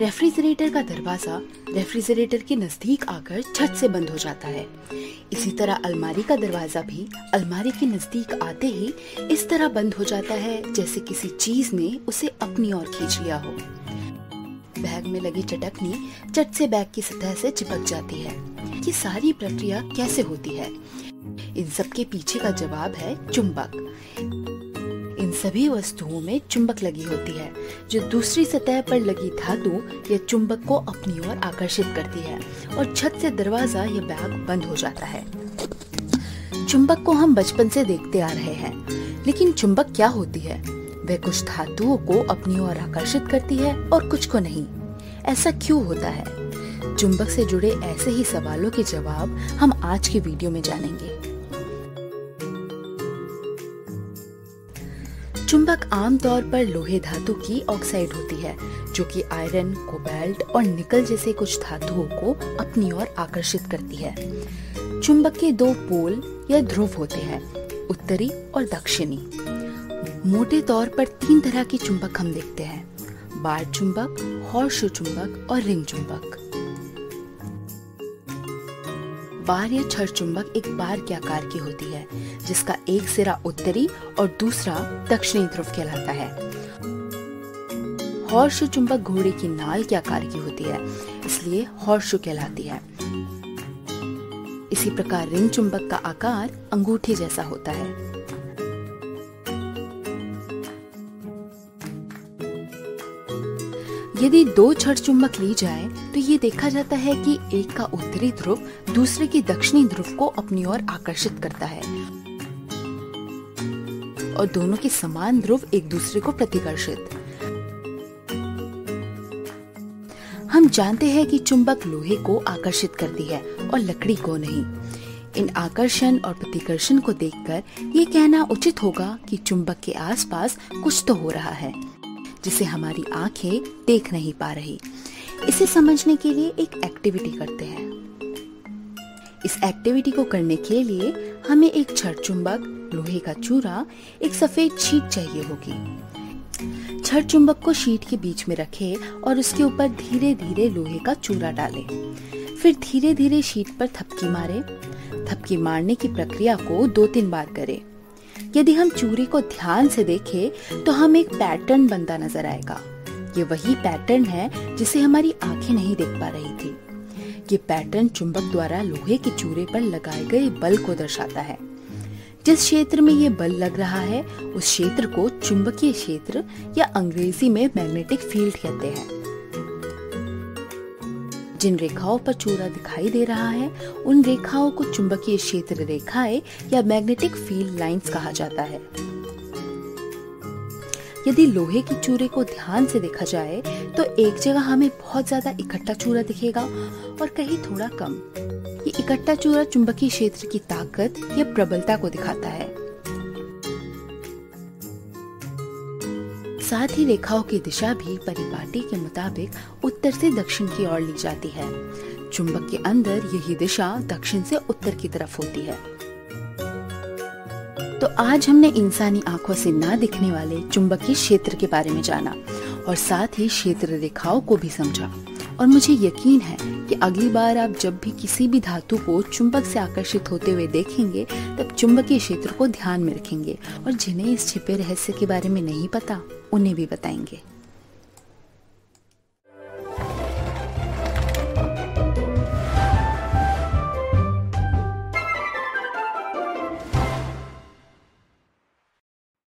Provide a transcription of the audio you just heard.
Refrigerator का दरवाज़ा refrigerator के नज़दीक आकर छत से बंद हो जाता है। इसी तरह अलमारी का दरवाज़ा भी अलमारी के नज़दीक आते ही इस तरह बंद हो जाता है, जैसे किसी चीज़ ने उसे अपनी ओर खींच लिया हो। बैग में लगी चटकनी चट से बैग की सतह से चिपक जाती है। ये सारी प्रक्रिया कैसे होती है? इन सब के पीछे का जवाब है चुंबक। इन सभी वस्तुओं में चुंबक लगी होती है, जो दूसरी सतह पर लगी धातु या चुंबक को अपनी ओर आकर्षित करती है, और छत से दरवाज़ा या बैग बंद हो जाता है। चुंबक को हम बचपन से देखते आ रहे हैं, लेकिन चुंबक क्या होती है? वह कुछ धातुओं को अपनी ओर आकर्षित करती है और कुछ को नहीं। ऐसा क्यों होता है? चुंबक से जुड़े ऐसे ही सवालों के जवाब हम आज की वीडियो में जानेंगे। चुंबक आमतौर पर लोहे धातु की ऑक्साइड होती है, जो कि आयरन कोबाल्ट और निकल जैसे कुछ धातुओं को अपनी ओर आकर्षित करती है। चुंबक के दो पोल या ध्रुव होते हैं, उत्तरी और दक्षिणी। मोटे तौर पर तीन तरह के चुंबक हम देखते हैं, बार चुंबक हॉर्शो चुंबक और रिंग चुंबक। बार या छर चुंबक एक बार के आकार की होती है, जिसका एक सिरा उत्तरी और दूसरा दक्षिणी ध्रुव कहलाता है। हॉर्शु चुंबक घोड़े की नाल के आकार की होती है, इसलिए हॉर्शु कहलाती है। इसी प्रकार रिंग चुंबक का आकार अंगूठी जैसा होता है। यदि दो छड़ चुंबक ली जाए तो ये देखा जाता है कि एक का उत्तरी ध्रुव दूसरे के दक्षिणी ध्रुव को अपनी ओर आकर्षित करता है। और दोनों के समान ध्रुव एक दूसरे को प्रतिकर्षित। हम जानते हैं कि चुंबक लोहे को आकर्षित करती है और लकड़ी को नहीं। इन आकर्षण और प्रतिकर्षण को देखकर ये कहना उचित होगा कि चुंबक के आसपास कुछ तो हो रहा है। जिसे हमारी आँखें देख नहीं पा रही। इसे समझने के लिए एक एक्टिविटी करते हैं। इस एक्टिविटी को करने के लिए हमें एक छड़ चुंबक लोहे का चूरा, एक सफ़ेद शीट चाहिए होगी। छड़ चुंबक को शीट के बीच में रखे और उसके ऊपर धीरे धीरे लोहे का चूरा डालें। फिर धीरे धीरे शीट पर थपकी मारे। थपकी मारने की प्रक्रिया को दो तीन बार करें। यदि हम चूरे को ध्यान से देखें तो हम एक पैटर्न बनता नज़र आएगा। ये वही पैटर्न है, जिसे हमारी आँखें नहीं देख पा रही थी। ये पैटर्न चुंबक द्वारा लोहे के चूरे पर लगाए गए बल को दर्शाता है। जिस क्षेत्र में ये बल लग रहा है, उस क्षेत्र को चुंबकीय क्षेत्र या अंग्रेज़ी में मैग्नेटिक फ़ील्ड कहते हैं। जिन रेखाओं पर चूरा दिखाई दे रहा है, उन रेखाओं को चुंबकीय क्षेत्र रेखाएँ या मैग्नेटिक फ़ील्ड लाइंस कहा जाता है। यदि लोहे के चूरे को ध्यान से देखा जाए तो एक जगह हमें बहुत ज़्यादा इकट्ठा चूरा दिखेगा, और कहीं थोड़ा कम। ये इकट्ठा चूरा चुंबकीय क्षेत्र की ताकत या प्रबलता को दिखाता है। साथ ही रेखाओं की दिशा भी परिपाटी के मुताबिक उत्तर से दक्षिण की ओर ली जाती है। चुंबक के अंदर यही दिशा दक्षिण से उत्तर की तरफ़ होती है। तो आज हमने इंसानी आँखों से ना दिखने वाले चुंबकीय क्षेत्र के बारे में जाना और साथ ही क्षेत्र रेखाओं को भी समझा। और मुझे यकीन है कि अगली बार आप जब भी किसी भी धातु को चुंबक से आकर्षित होते हुए देखेंगे, तब चुंबकीय क्षेत्र को ध्यान में रखेंगे और जिन्हें इस छिपे रहस्य के बारे में नहीं पता, उन्हें भी बताएँगे।